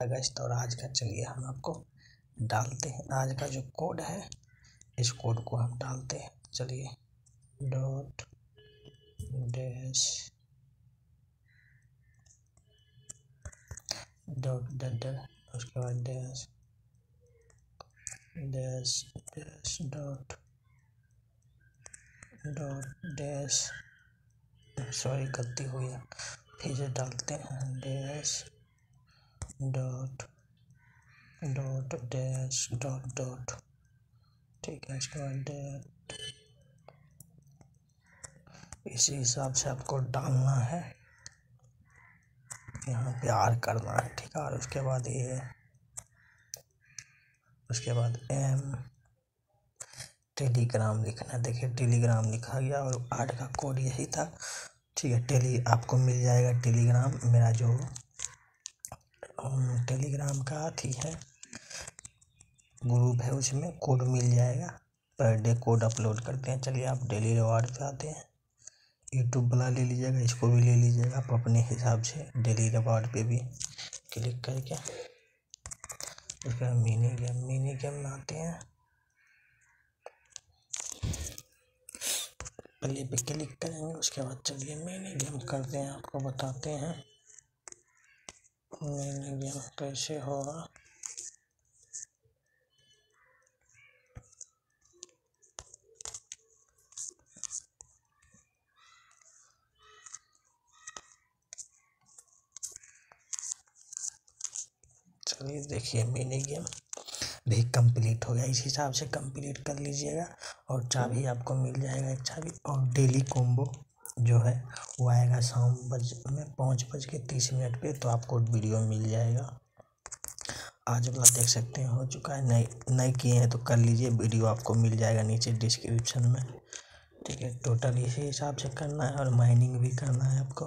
अगस्त और आज का, चलिए हम आपको डालते हैं। आज का जो कोड है, इस कोड को हम डालते हैं। चलिए, डॉट डैश डॉट डर उसके बाद dash dash dash dot dot dash, sorry, गलती हुई गया फिर डालते हैं, dash dot dot dash dot dot ठीक है, इसके बाद डेट इसी हिसाब से आपको डालना है। यहाँ पे आर करना है, ठीक है? और उसके बाद ये, उसके बाद एम टेलीग्राम लिखना देखिए टेलीग्राम लिखा गया और आठ का कोड यही था। ठीक है टेली आपको मिल जाएगा टेलीग्राम मेरा जो टेलीग्राम का अथी है। ग्रुप है उसमें, कोड मिल जाएगा। पर डे कोड अपलोड करते हैं। चलिए आप डेली रिवार्ड पे आते हैं। यूट्यूब वाला ले लीजिएगा, इसको भी ले लीजिएगा। आप अपने हिसाब से डेली रिवार्ड पे भी क्लिक करके उसके बाद मिनी गेम मिनी गेम में आते हैं। प्ले पे क्लिक करेंगे, उसके बाद चलिए मिनी गेम करते हैं। आपको बताते हैं। कैसे होगा? चलिए देखिए मिनी गेम भी कंप्लीट हो गया। इस हिसाब से कंप्लीट कर लीजिएगा और चाबी आपको मिल जाएगा एक चाबी और डेली कॉम्बो जो है वो आएगा शाम बज, में पाँच बज के तीस मिनट पे तो आपको वीडियो मिल जाएगा। आज वाला देख सकते हैं, हो चुका है, नए नए किए हैं तो कर लीजिए, वीडियो आपको मिल जाएगा नीचे डिस्क्रिप्शन में। ठीक है, टोटल इसी हिसाब से करना है और माइनिंग भी करना है आपको।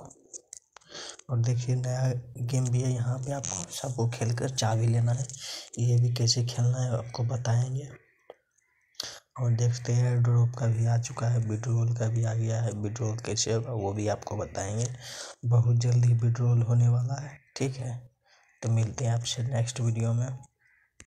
और देखिए, नया गेम भी है यहाँ पे, आपको सबको खेल कर चाबी लेना है। ये भी कैसे खेलना है, आपको बताएँगे। और देखते हैं ड्रॉप का भी आ चुका है विड्रोल का भी आ गया है विड्रोल कैसे होगा वो भी आपको बताएँगे। बहुत जल्दी विड्रोल होने वाला है, ठीक है? तो मिलते हैं आपसे नेक्स्ट वीडियो में।